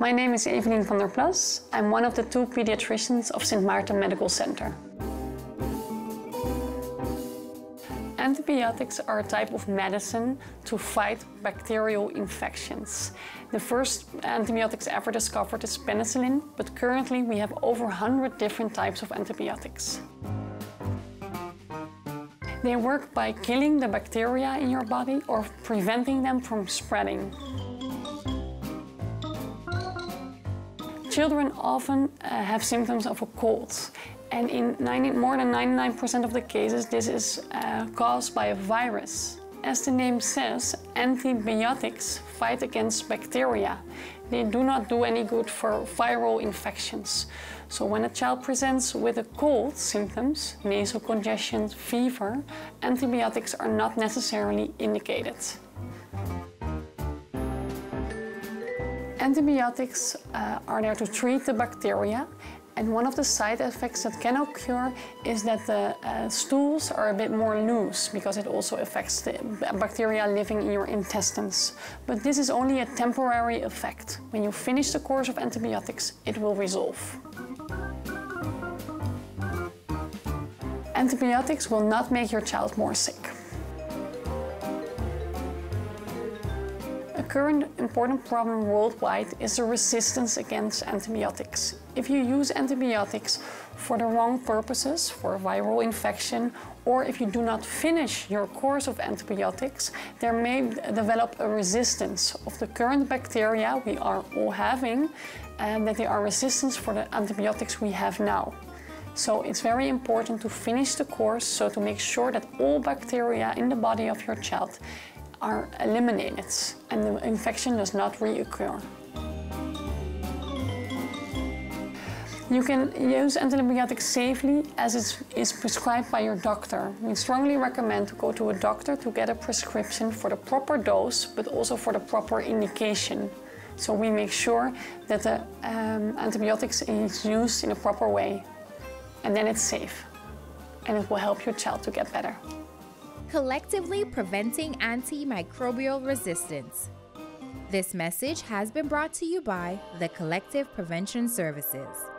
My name is Evelien van der Plas. I'm one of the two pediatricians of St. Maarten Medical Center. Antibiotics are a type of medicine to fight bacterial infections. The first antibiotics ever discovered is penicillin, but currently we have over 100 different types of antibiotics. They work by killing the bacteria in your body or preventing them from spreading. Children often uh, have symptoms of a cold. And in 90, more than 99% of the cases, this is uh, caused by a virus. As the name says, antibiotics fight against bacteria. They do not do any good for viral infections. So when a child presents with a cold symptoms, nasal congestion, fever, antibiotics are not necessarily indicated. Antibiotics uh, are there to treat the bacteria and one of the side effects that can occur is that the uh, stools are a bit more loose because it also affects the bacteria living in your intestines. But this is only a temporary effect. When you finish the course of antibiotics, it will resolve. Antibiotics will not make your child more sick. Current important problem worldwide is the resistance against antibiotics. If you use antibiotics for the wrong purposes, for a viral infection, or if you do not finish your course of antibiotics, there may develop a resistance of the current bacteria we are all having, and that they are resistant for the antibiotics we have now. So it's very important to finish the course, so to make sure that all bacteria in the body of your child are eliminated and the infection does not reoccur. You can use antibiotics safely as it is prescribed by your doctor. We strongly recommend to go to a doctor to get a prescription for the proper dose, but also for the proper indication. So we make sure that the um, antibiotics is used in a proper way. And then it's safe. And it will help your child to get better collectively preventing antimicrobial resistance. This message has been brought to you by the Collective Prevention Services.